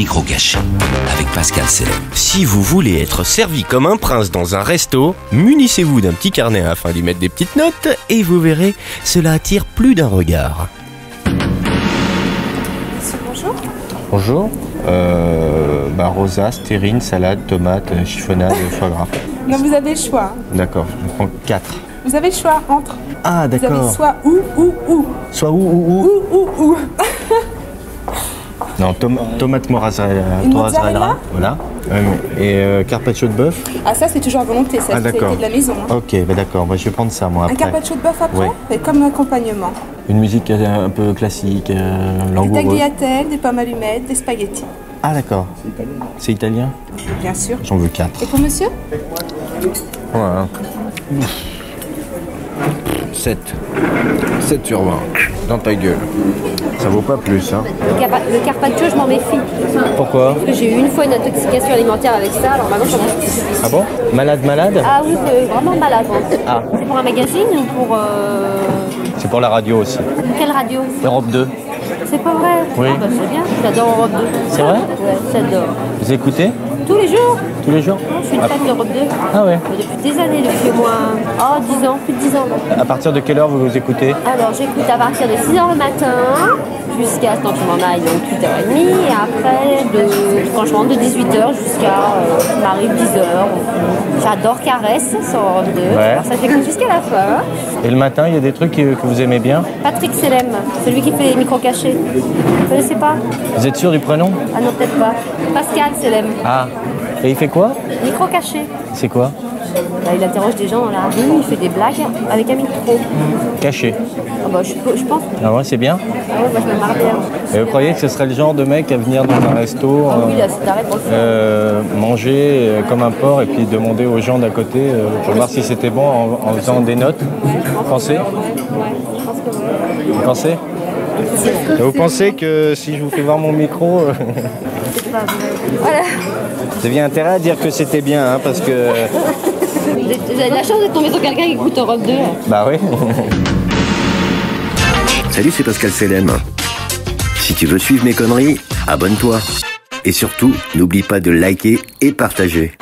micro caché avec Pascal Selem. Si vous voulez être servi comme un prince dans un resto, munissez-vous d'un petit carnet afin d'y mettre des petites notes et vous verrez, cela attire plus d'un regard. Bonjour. Bonjour. Euh, bah, rosa, stérine, salade, tomate, euh, chiffonnade, foie gras. Non, vous avez le choix. D'accord, je prends 4. Vous avez le choix entre. Ah, Vous avez d'accord. soit ou, ou, ou. Soit où, où, où Ou, ou, ou. Non, tom- tomate mozzarella. Mozzarella Voilà. Euh, et euh, carpaccio de bœuf. Ah, ça, c'est toujours à volonté, c'est Ah, d'accord. de la maison. hein. Ok, bah d'accord, bah, je vais prendre ça moi Un après. carpaccio de bœuf après, Ouais. comme accompagnement. Une musique euh, un peu classique, euh, Des langoureuse. tagliatelles, des pommes allumettes, des spaghettis. Ah d'accord. C'est italien? Bien sûr. J'en veux 4. Et pour monsieur? Voilà. 7. 7 sur 20. Dans ta gueule. Ça vaut pas plus, hein. Le carpaccio, je m'en méfie. Pourquoi? Parce que j'ai eu une fois une intoxication alimentaire avec ça, alors maintenant je m'en méfie. Ah bon? Malade, malade? Ah oui, c'est vraiment malade. hein. Ah. C'est pour un magazine ou pour. euh, C'est pour la radio aussi. Quelle radio? Europe 2. C'est pas vrai? Oui. Ah bah c'est bien, j'adore Europe 2. C'est vrai? Ouais, j'adore. Vous écoutez? Tous les jours tous les jours Je suis une fan d'Europe 2. Ah ouais. Depuis des années, depuis moins. Oh, 10 ans, plus de 10 ans. À partir de quelle heure vous vous écoutez? Alors j'écoute à partir de 6h le matin jusqu'à ce temps que je m'en aille, donc 8h30. Et après, de, quand je rentre de 18h jusqu'à. Euh, m'arrive 10h. J'adore Caresse sur Europe 2. Ouais. Alors ça j'écoute jusqu'à la fin. Et le matin, il y a des trucs que, que vous aimez bien? Patrick Selem, celui qui fait les micros cachés. Vous connaissez pas? Vous êtes sûr du prénom? Ah non, peut-être pas. Pascal Selem, Ah. Et il fait quoi? Micro caché. C'est quoi? Bah, il interroge des gens dans la rue, il fait des blagues avec un micro. Caché. Ah bah, je, je pense. Ah ouais, c'est bien Ah ouais, bah, je me marre bien. Et vous croyez que ce serait le genre de mec à venir dans un resto Ah euh, oui, là, euh, manger euh, comme un porc et puis demander aux gens d'à côté euh, pour voir si c'était bon en, en faisant des notes? Vous pensez Ouais, je pense que ouais. Vous pensez? Et Vous pensez que si je vous fais voir mon micro. Voilà. vous aviez intérêt à dire que c'était bien, hein, parce que... Vous avez de la chance de tomber sur quelqu'un qui écoute Europe 2. Bah oui. Salut, c'est Pascal Selem. Si tu veux suivre mes conneries, abonne-toi. Et surtout, n'oublie pas de liker et partager.